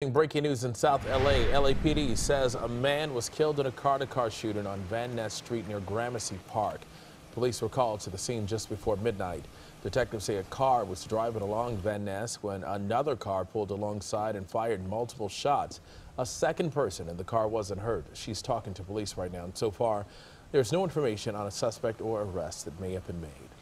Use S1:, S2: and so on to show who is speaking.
S1: Breaking news in South LA. LAPD says a man was killed in a car-to-car shooting on Van Ness Street near Gramercy Park. Police were called to the scene just before midnight. Detectives say a car was driving along Van Ness when another car pulled alongside and fired multiple shots. A second person in the car wasn't hurt. She's talking to police right now. And so far, there's no information on a suspect or arrest that may have been made.